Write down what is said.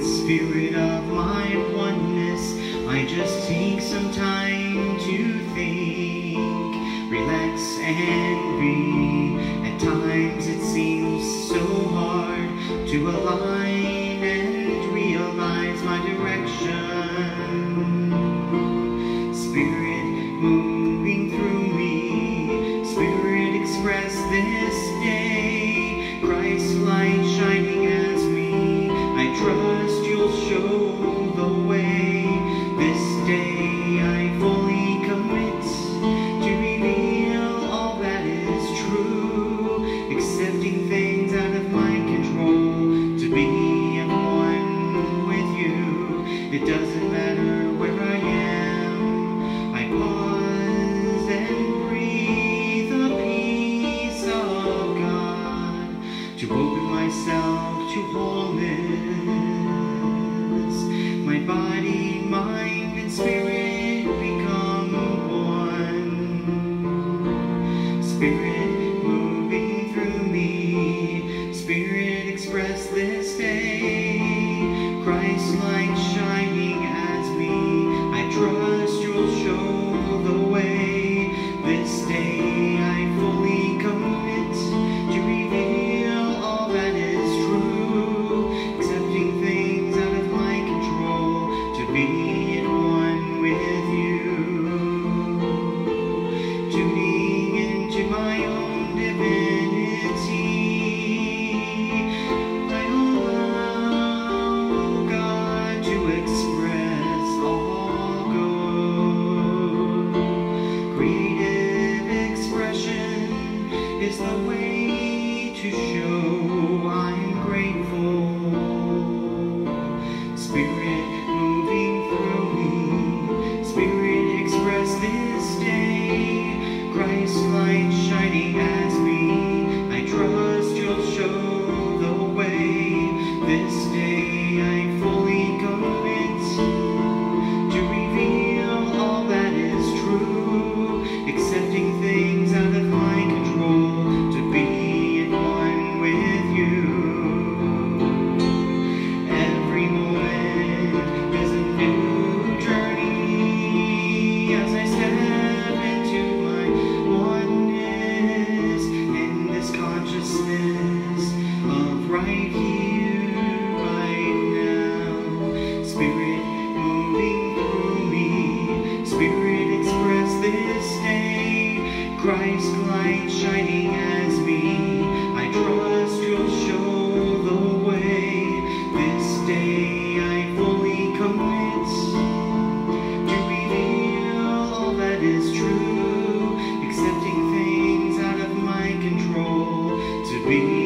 with spirit of my oneness. I just take some time to think, relax and be. At times it seems so hard to align It doesn't matter where I am, I pause and breathe the peace of God to open myself to wholeness. My body, mind, and spirit become one. Spirit moving through me, Spirit express this day. Christ light way. Is the way to show I'm grateful. Spirit moving through me, Spirit express this day. Christ's light shining as me, I trust you'll show the way. This we